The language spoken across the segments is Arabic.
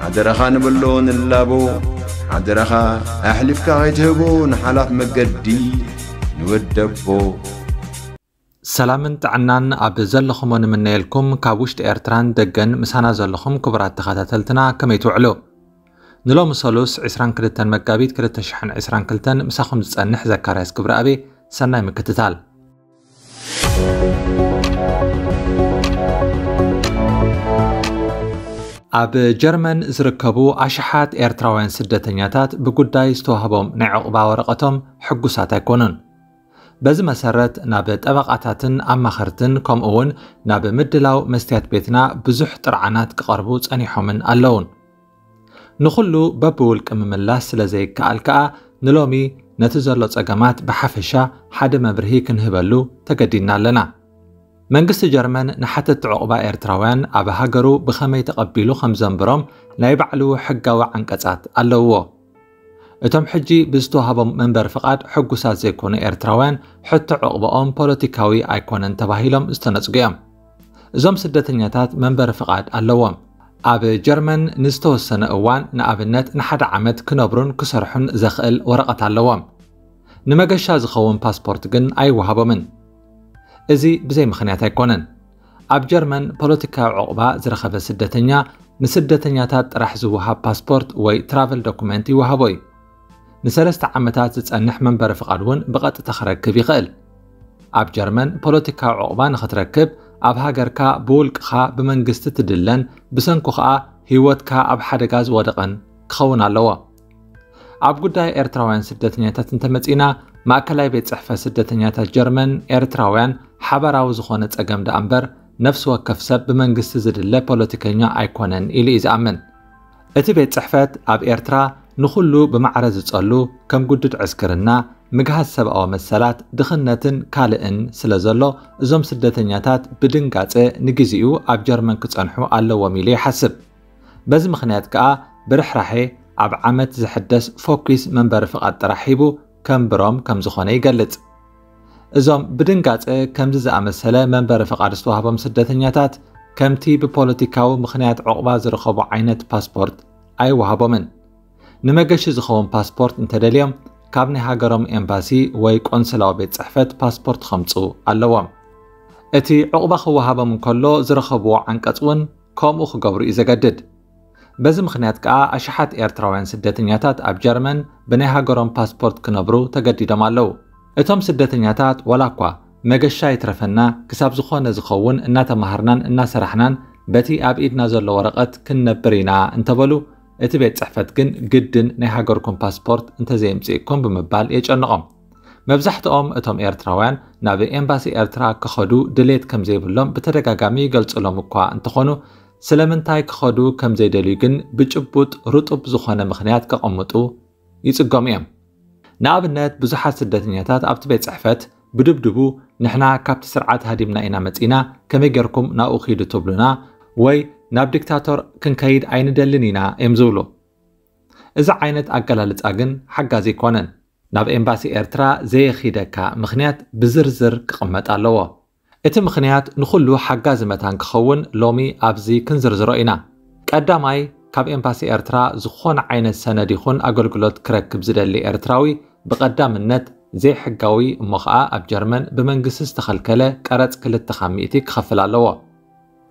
عدرخان بلون اللابو عدرخا احلفكا غيتهبون حلاف مقدي نودبو سلام انت عنان اب زلخم من نيلكم كاوشت ايرتران دقن مسانا زلخم كبرات تخاتلتنا كما يتوعلو نلو مسالوس عسران كلتن مقابيت كلتن شحن عسران كلتن مساخم زنح زكاريس كبر ابي سناي مكتتال ኣብ ጀርመን ዝርከቡ ኣሽሓት ኤርትራውያን ስደተኛታት ብጉዳይ ዝተዋህቦም ናይ ዕቑባ ወረቐቶም ሕጉሳት ኣይኮኑን በዚ መሰረት ናብ ጠበቓታትን ከምኡ ከምኡውን ናብ ምድላው መስትያት ቤትና ብዙሕ ጥርዓናት ክቐርቡ ጸኒሖምን ኣለውን ንኹሉ በብውልቂ ምምላስ ስለ ዘይከኣል ከዓ ንሎሚ ነቲ ዘሎ ጸገማት ብሓፈሻ ሓደ መብርሂ ክንህበሉ ተገዲድና ኣለና መንግስቲ ጀርመን ንሓተት ዕቑባ ኤርትራውያን ኣብ ሃገሩ ብኸመይ ተቐቢሉ ከም ዘንብሮም ናይ ባዕሉ ሕጋዊ ዓንቀጻት ኣለውዎ እቶም ሕጂ ብዝተዋሃቦም መንበር ፍቓድ ሕጉሳት ዘይኮኑ ኤርትራውያን ሕቶ ዕቑበኦም ፖለቲካዊ ኣይኮነን ተባሂሎም ዝተነጽጉ እዮም እዞም ስደተኛታት መንበር ፍቓድ ኣለዎም ኣብ ጀርመን ንዝተወሰነ እዋን ንኣብነት ንሓደ ዓመት ክነብሩን ክሰርሑን ዘኽእል ወረቐት ኣለዎም ንመገሻ ዝኸውን ፓስፖርት ግን ኣይወሃቦምን እዚ ብዘይ ምኽንያት ኣይኮነን ኣብ ጀርመን ፖለቲካዊ ዕቑባ ዝረኸበ ስደተኛ ንስደተኛታት ጥራሕ ዝወሃብ ፓስፖርት ወይ ትራቨል ዶኩመንት ይወሃቦ እዩ ንሰለስተ ዓመታት ዝጸንሕ መንበሪ ፍቓድ እውን ብቐጥታ ክረክብ ይኽእል ኣብ ጀርመን ፖለቲካዊ ዕቑባ ንኽትረክብ ኣብ ሃገርካ ብውልቅኻ ብመንግስቲ ትድለን ብሰንኩ ከዓ ህይወትካ ኣብ ሓደጋ ዝወደቐን ክኸውን ኣለዎ ኣብ ጉዳይ ኤርትራውያን ስደተኛታት እንተመጺና ማእከላይ ቤት ፅሕፈት ስደተኛታት ጀርመን ኤርትራውያን ሓበራዊ ዝኾነ ፀገም ዳኣ እምበር ነፍሲ ወከፍ ሰብ ብመንግስቲ ዝድለ ፖለቲከኛ ኣይኮነን ኢሉ እዩ ዝኣምን እቲ ቤት ፅሕፈት ኣብ ኤርትራ ንኹሉ ብማዕረ ዝጸሉ ከም ጉድድ ዕስክርና ምግሃዝ ሰብኣዊ መሰላት ድኽነትን ካልእን ስለ ዘሎ እዞም ስደተኛታት ብድንጋፀ ንግዜኡ ኣብ ጀርመን ክፀንሑ ኣለዎም ኢሉ ይሓስብ በዚ ምኽንያት ከዓ ብርሕራሄ ኣብ ዓመት ዝሕደስ ፎኪስ መንበሪ ፍቓድ ጥራሕ ሂቡ كم برام كم زخانة يقلت إذا بدن قطع كم زعم السلة من برفق عرستوها بمسدة نياتات كم تي ببوليتيكاو مخنيات عقبا زرخوا عينة باسبورت أي وهابو من نمجش زخوان باسبورت انت دليم كابن هاجرم إمباسي ويقنصلاو بيت صحفت باسبورت خمسو اللوام أتي عقبة خوهابو من كلو زرخوا عن كم اخو جبر ازا قدد በዚ ምክንያት ከዓ ኣሽሓት ኤርትራውያን ስደተኛታት ኣብ ጀርመን ብናይ ሃገሮም ፓስፖርት ክነብሩ ተገዲዶም ኣለው እቶም ስደተኛታት ወላ እኳ መገሻ ይትረፈና ክሳብ ዝኾነ ዝኸውን እናተማሃርናን እናሰራሕናን በቲ ኣብ ኢድና ዘሎ ወረቐት ክንነብር ኢና እንተበሉ እቲ ቤት ፅሕፈት ግን ግድን ናይ ሃገርኩም ፓስፖርት እንተዘየምፅእኩም ብምባል የጨንቖም መብዛሕትኦም እቶም ኤርትራውያን ናብ ኤምባሲ ኤርትራ ክኸዱ ድሌት ከም ዘይብሎም ብተደጋጋሚ ይገልፅሎም እኳ እንተኾኑ ስለምንታይ ክኸዱ ከም ዘይደልዩ ግን ብጭቡጥ ርጡብ ዝኾነ ምኽንያት ከቐምጡ ይጽገሙ እዮም ንኣብነት ብዙሓት ስደተኛታት ኣብቲ ቤት ጽሕፈት ብድብድቡ ንሕና ካብቲ ስርዓት ሃዲምና ኢና መጺና ከመይ ጌርኩም ናብኡ ኺዱ ትብሉና ወይ ናብ ዲክታቶር ክንከይድ ኣይንደልን ኢና እዮም ዝብሉ እዚ ዓይነት ኣገላልጻ ግን ሓጋዚ ይኮነን ናብ ኤምባሲ ኤርትራ ዘየኺደካ ምኽንያት ብዝርዝር ክቕመጥ ኣለዎ እቲ ምኽንያት ንኹሉ ሓጋዚ መታን ክኸውን ሎሚ ኣብዚ ክንዝርዝሮ ኢና ቀዳማይ ካብ ኤምባሲ ኤርትራ ዝኾነ ዓይነት ሰነድ ይኹን ኣገልግሎት ክረክብ ዝደሊ ኤርትራዊ ብቐዳምነት ዘይሕጋዊ እሞ ኸዓ ኣብ ጀርመን ብመንግስቲ ዝተኸልከለ ቀረፅ 2 ሚእቲ ክኸፍል ኣለዎ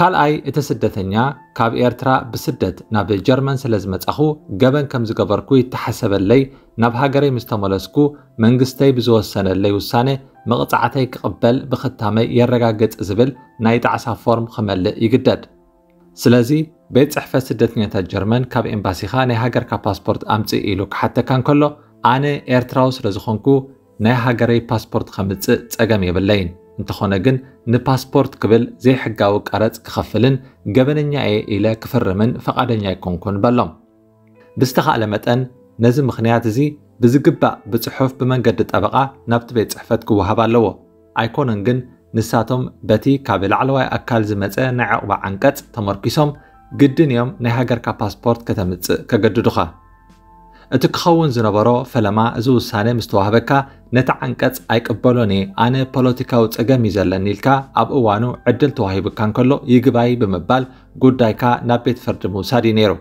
ካልኣይ እቲ ስደተኛ ካብ ኤርትራ ብስደት ናብ ጀርመን ስለ ዝመጻኹ ገበን ከም ዝገበርኩ ይተሓሰበለይ ናብ ሃገረይ ምስ ተመለስኩ መንግስተይ ብዝወሰነለይ ውሳነ መቕፃዕተይ ክቕበል ብኽታመይ የረጋግፅ ዝብል ናይ ጣዕሳ ፎርም ክመልእ ይግደድ ስለዚ ቤት ፅሕፈት ስደተኛታት ጀርመን ካብ ኤምባሲኻ ናይ ሃገርካ ፓስፖርት ኣምፂ ኢሉ ክሓተካ ከሎ ኣነ ኤርትራዊ ስለ ዝኾንኩ ናይ ሃገረይ ፓስፖርት ከምፅእ ፀገም የብለይን እንተኾነ ግን ንፓስፖርት ክብል ዘይሕጋዊ ቀረፅ ክኸፍልን ገበነኛ እየ ኢለ ክፍርምን ፈቓደኛ ይኮንኩን በሎም ብዝተኻእለ መጠን ነዚ ምኽንያት እዚ ብዝግባእ ብፅሑፍ ብመንገዲ ጠበቓ ናብቲ ቤት ፅሕፈት ክወሃብ ኣለዎ ኣይኮነን ግን ንሳቶም በቲ ካብ ላዕለዋይ ኣካል ዝመፀ ናይ ዕቑባ ዓንቀፅ ተመርኪሶም ግድን እዮም ናይ ሃገርካ ፓስፖርት ከተምፅእ ከገድዱኻ እቲ ክኸውን ዝነበሮ ፈለማ እዚ ውሳነ ምስ ተዋህበካ ነቲ ዓንቀፅ ኣይቅበሎን እየ ኣነ ፖለቲካዊ ፀገም እዩ ዘለኒ ኢልካ ኣብ እዋኑ ዕድል ተዋሂቡካ እንከሎ ይግባይ ብምባል ጉዳይካ ናብ ቤት ፍርዲ ምውሳድ እዩ ነይሩ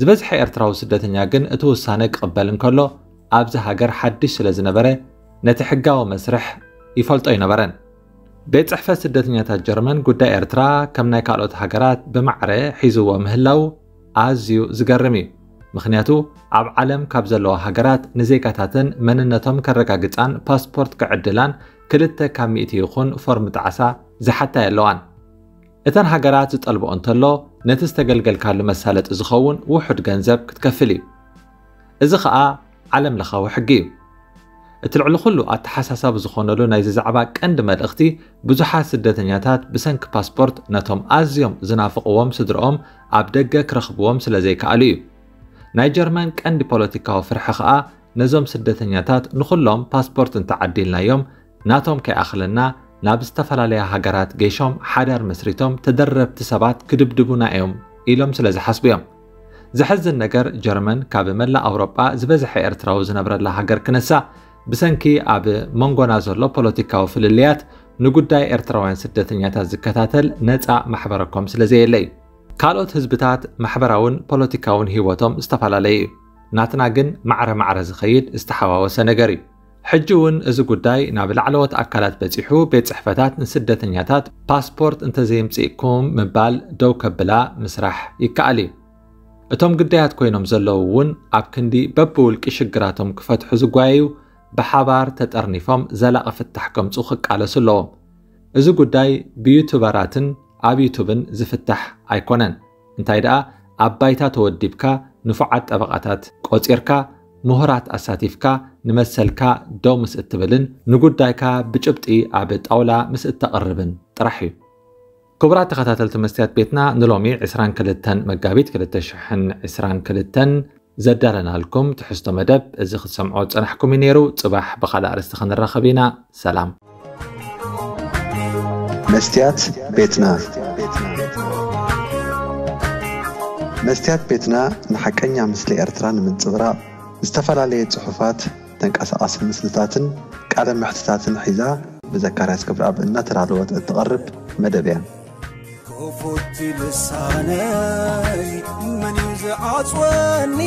ዝበዝሐ ኤርትራዊ ስደተኛ ግን እቲ ውሳነ ክቕበል እንከሎ ኣብዛ ሃገር ሓድሽ ስለ ዝነበረ ነቲ ሕጋዊ መስርሕ ይፈልጦ ኣይነበረን ቤት ፅሕፈት ስደተኛታት ጀርመን ጉዳይ ኤርትራ ከም ናይ ካልኦት ሃገራት ብማዕረ ሒዝዎ ምህላው ኣዝዩ ዝገርም እዩ ምክንያቱ ኣብ ዓለም ካብ ዘለዋ ሃገራት ንዜጋታትን መንነቶም ከረጋግፃን ፓስፖርት ክዕድላን ክልተ ካብ ሚእቲ ይኹን ፎርም ጣዕሳ ዝሓታ ኣለዋን እተን ሃገራት ዝጠልብኦ እንተሎ ነቲ ዝተገልገልካሉ መሳለጢ ዝኸውን ውሑድ ገንዘብ ክትከፍል እዩ እዚ ከዓ ዓለም ለኻዊ ሕጊ እዩ እቲ ልዕሊ ኩሉ ኣተሓሳሳብ ዝኾነሉ ናይዚ ዛዕባ ቀንዲ መልእኽቲ ብዙሓት ስደተኛታት ብሰንኪ ፓስፖርት ነቶም ኣዝዮም ዝናፍቕዎም ስድሮኦም ኣብ ደገ ክረኽብዎም ስለ ዘይከኣሉ እዩ ናይ ጀርመን ቀንዲ ፖለቲካዊ ፍርሒ ከዓ ነዞም ስደተኛታት ንኹሎም ፓስፖርት እንተዓዲልናዮም ናቶም ከይኣኽልና ናብ ዝተፈላለያ ሃገራት ጌሾም ሓዳር መስሪቶም ተደረብቲ ሰባት ክድብድቡና እዮም ኢሎም ስለ ዝሓስቡ እዮም زحزن نجر جرمن كاب ملا أوروبا زبزح إرتراو زنبر لها هجر كنسا بسنكي أب منغونا زلو بوليتيكاو في الليات نقوداي إرتراوان سدتنيات الزكاتاتل نتع محبركم سلزي اللي كالوت هزبتات محبراون بوليتيكاون هيوتهم استفال لي ناتنا جن معر معر زخيد استحواوس نجري ሕጂ እውን እዚ ጉዳይ ናብ ላዕለወት ኣካላት በፂሑ ቤት ፅሕፈታት ንስደተኛታት ፓስፖርት እንተዘይምፅኢኩም ምባል ደው ከብላ ምስራሕ ይከኣል እዩ እቶም ግዳያት ኮይኖም ዘለዉ እውን ኣብ ክንዲ በብውልቂ ሽግራቶም ክፈትሑ ዝጓየዩ ብሓባር ተጠርኒፎም ዘላቐ ፍታሕ ከምፁ ክቃለሱ ኣለዎም እዚ ጉዳይ ብዩቱበራትን ኣብ ዩቱብን ዝፍታሕ ኣይኮነን እንታይ ደኣ ኣብ ባይታ ተወዲብካ ንፉዓት ጠበቓታት ቆፂርካ ምሁራት ኣሳቲፍካ ንመሰልካ ደው ምስ እትብልን ንጉዳይካ ብጭብጢ ኣብ ጣውላ ምስ እተቐርብን ጥራሕ እዩ كبرى تخطات مستيات بيتنا نلومي عسران كلتن مقابيت كلتا شحن عسران كلتن زدالنا لكم تحستو مدب ازيخ تسمعو تسنحكم نيرو تصبح بخلا عرستخن الرخبينا سلام مستيات بيتنا مستيات بيتنا نحكينا مثل ارتران من صبرا استفال علي صحفات تنقاس اصل مثلتاتن قادم محتتاتن حيزا بذكرات كبرا بنترالوت تقرب مدبيا يعني. فت لساني من يزعፅወኒ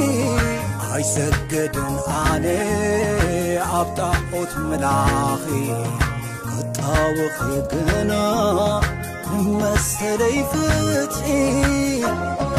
ኣይሰገድን ኣነ ኣብ ጣዖት መላኺ ክጣወኺ ግና ንመሰለይ ፍትሒ